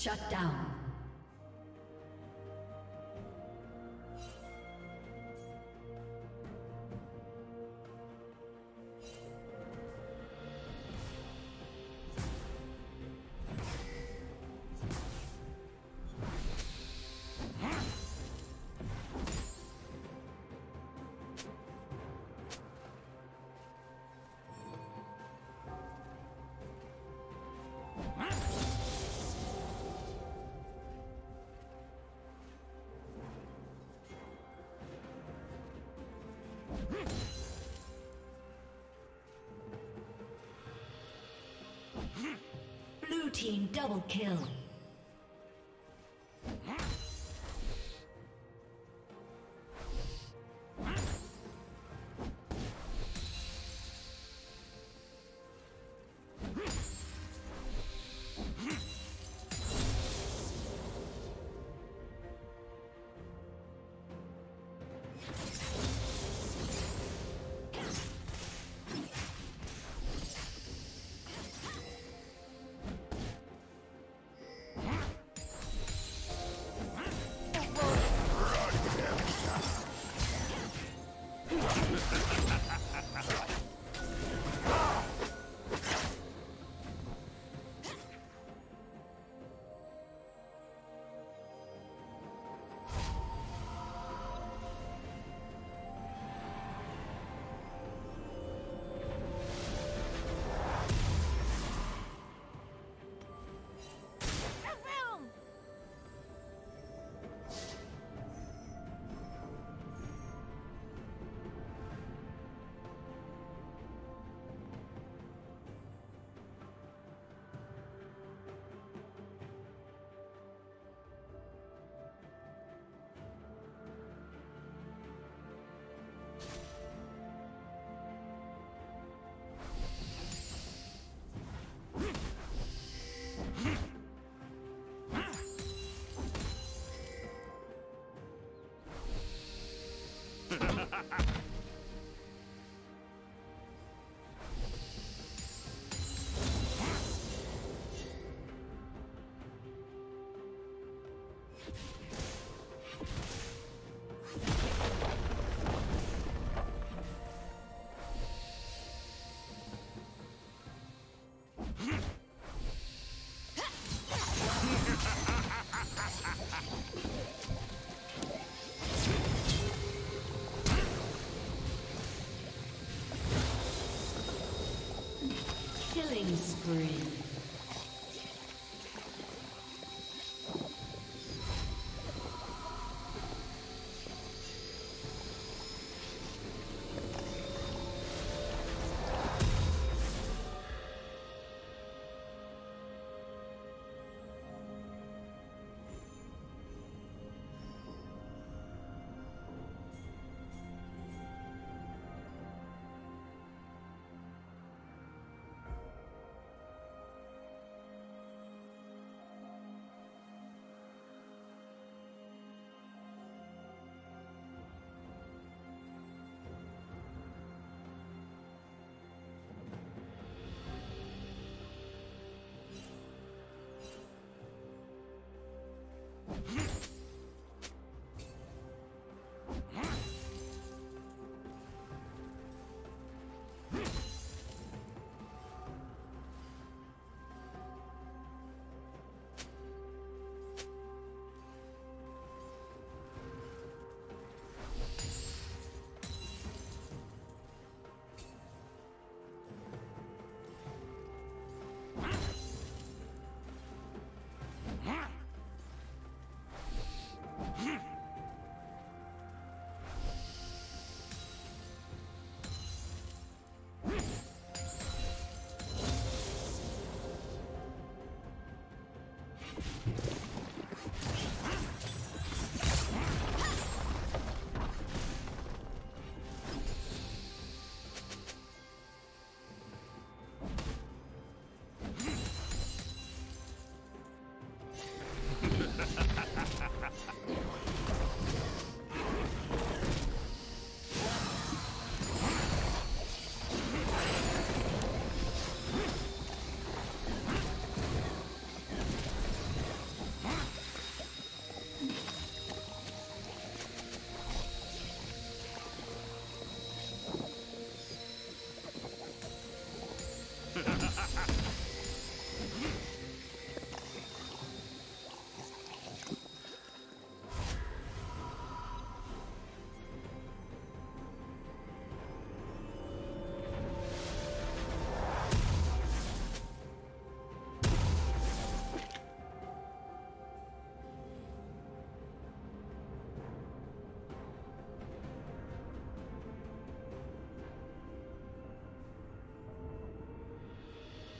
Shut down. team double kill.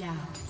Down.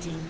14.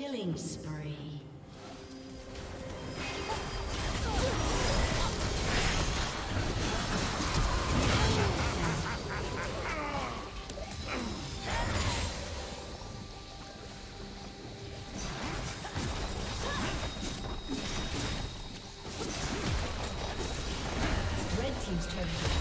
Killing spree. Red Team's turn.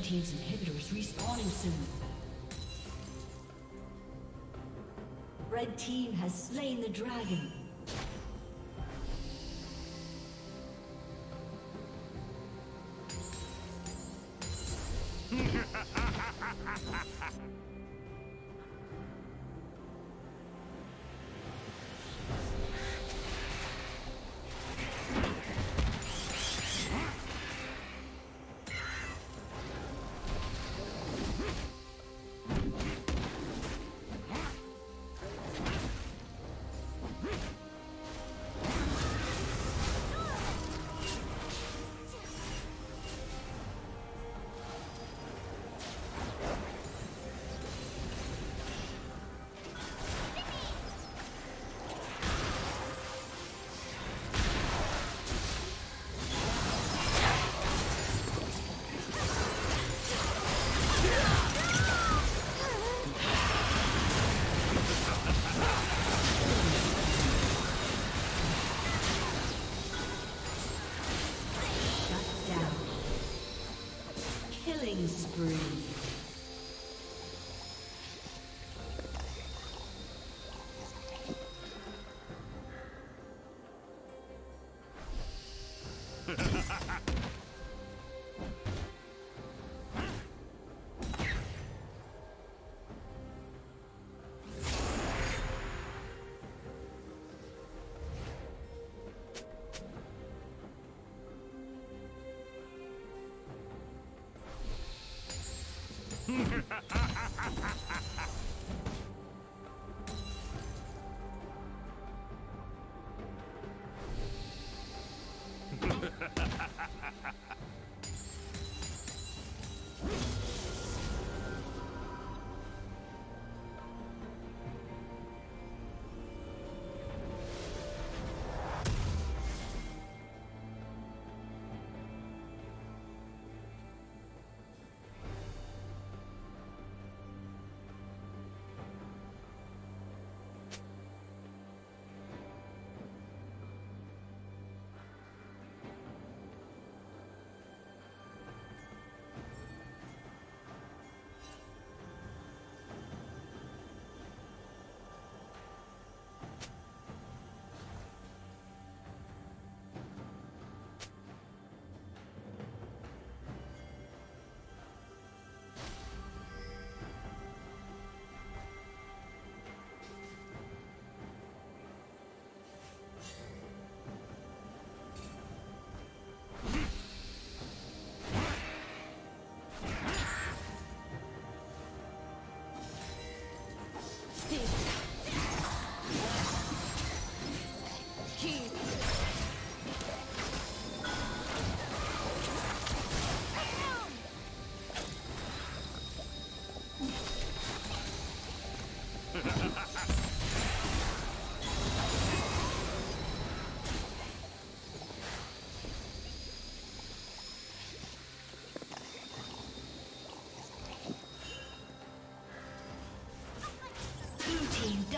Red Team's inhibitor is respawning soon. Red Team has slain the dragon. Ha ha!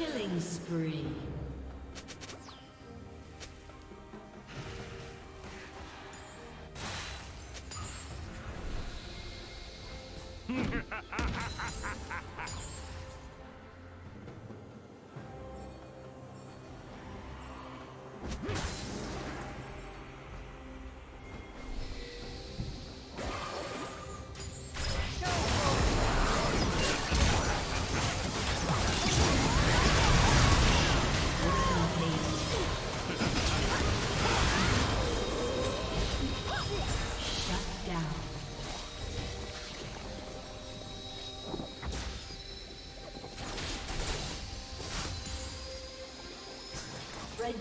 Killing spree.